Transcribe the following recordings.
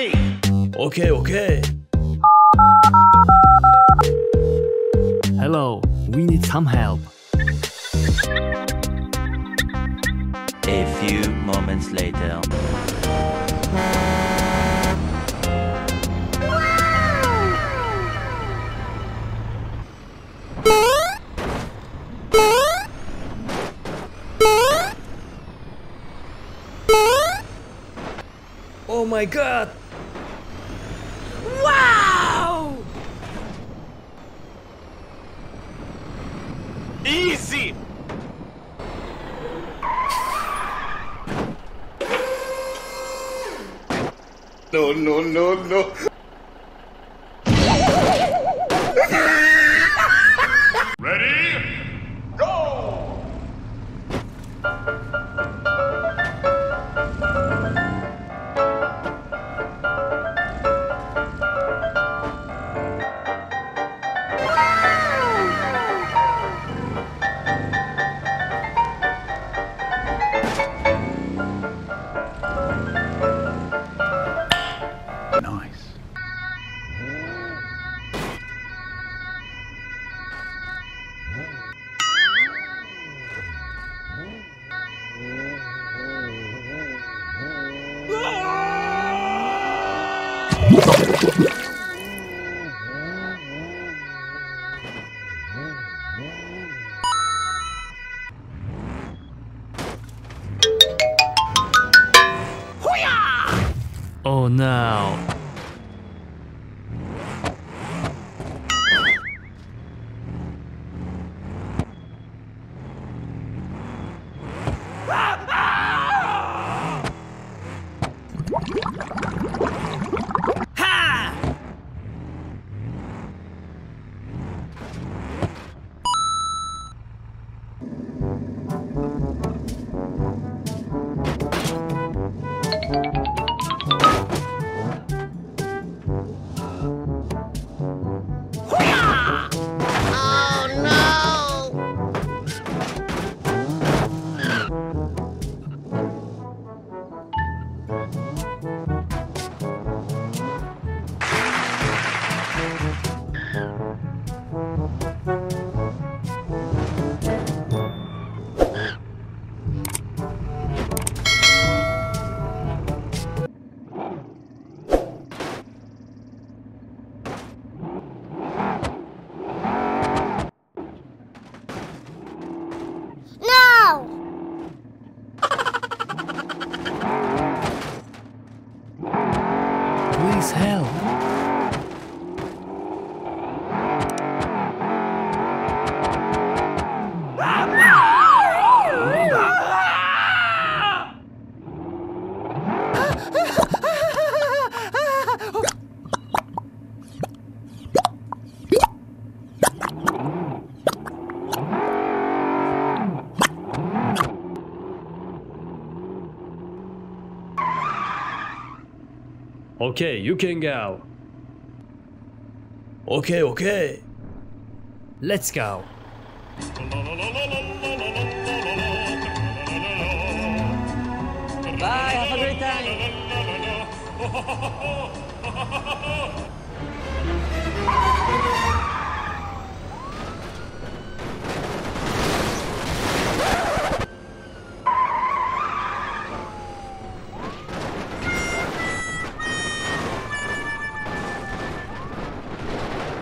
Okay, okay. Hello, we need some help. A few moments later. Oh my god! Easy! No, no, no, no. Oh no. No! Please help. Okay, you can go. Okay, okay. Let's go. Bye, have a great time.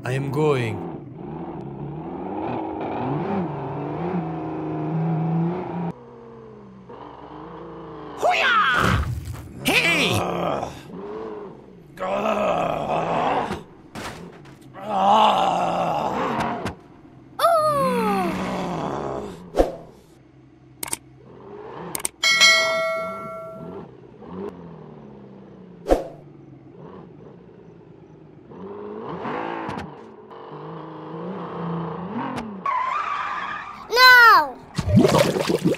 I am going. problem.